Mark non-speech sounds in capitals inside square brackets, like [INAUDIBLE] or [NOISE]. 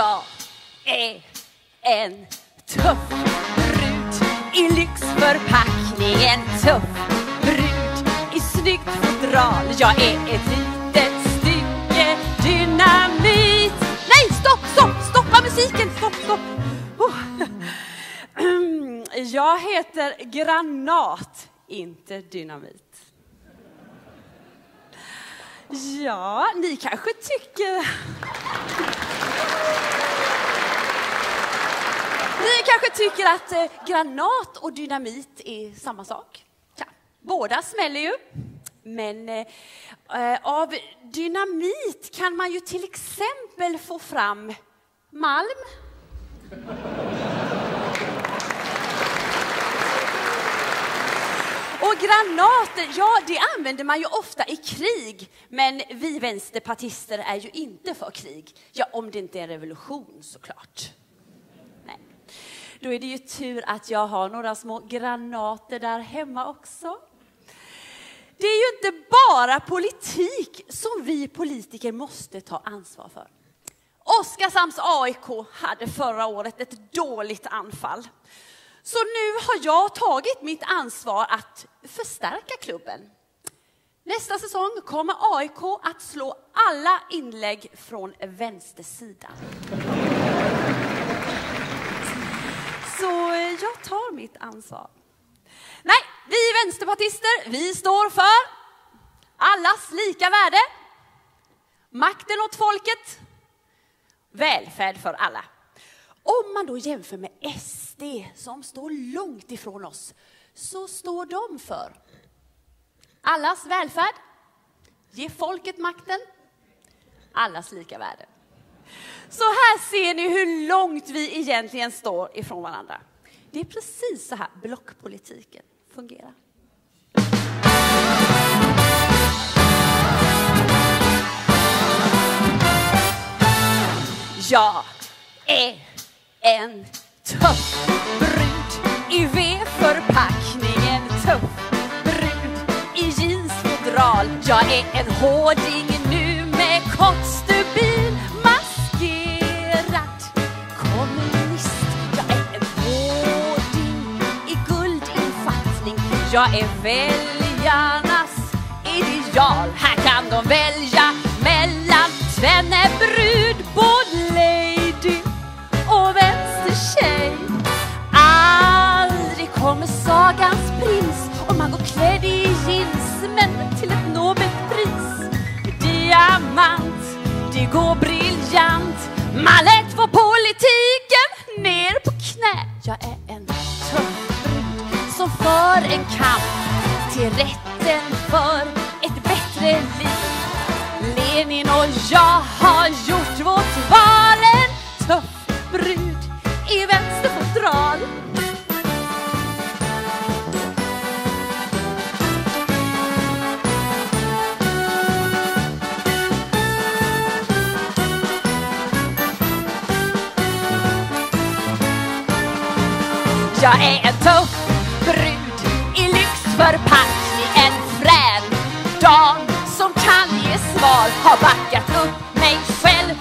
Jag är en tuff brud i lyxförpackning. En tuff brud i snyggt fodral. Jag är ett litet stycke dynamit. Nej, stopp, stopp, stoppa musiken, stopp, stopp. Oh. [CLEARS THROAT] Jag heter Granat, inte Dynamit. Ja, ni kanske tycker... Ni kanske tycker att eh, granat och dynamit är samma sak. Ja, båda smäller ju. Men eh, eh, av dynamit kan man ju till exempel få fram malm. Och granater, ja det använder man ju ofta i krig. Men vi vänsterpartister är ju inte för krig. Ja, om det inte är en revolution såklart. Då är det ju tur att jag har några små granater där hemma också. Det är ju inte bara politik som vi politiker måste ta ansvar för. Oskarshamns AIK hade förra året ett dåligt anfall. Så nu har jag tagit mitt ansvar att förstärka klubben. Nästa säsong kommer AIK att slå alla inlägg från vänstersidan. Så jag tar mitt ansvar. Nej, vi vänsterpartister, vi står för allas lika värde, makten åt folket, välfärd för alla. Om man då jämför med SD som står långt ifrån oss så står de för allas välfärd, ge folket makten, allas lika värde. Så här ser ni hur långt vi egentligen står ifrån varandra. Det är precis så här blockpolitiken fungerar. Jag är en tuff brud i V-förpackningen. Tuff brud i jeansfodral. Jag är en hårding Jag är väljarnas ideal. Här kan de välja mellan tvenne brud, både lady och vänstertjej. Aldrig kommer sagans prins om man går klädd i jeans men till ett nobelt pris. Diamant, det går briljant. Man lätt får till rätten för ett bättre liv. Lenin och jag har gjort vårt val. En tuff brud i vänsterfodral. Jag är en tuff Förpackning, En frän dam som kan ge svar. Har backat upp mig själv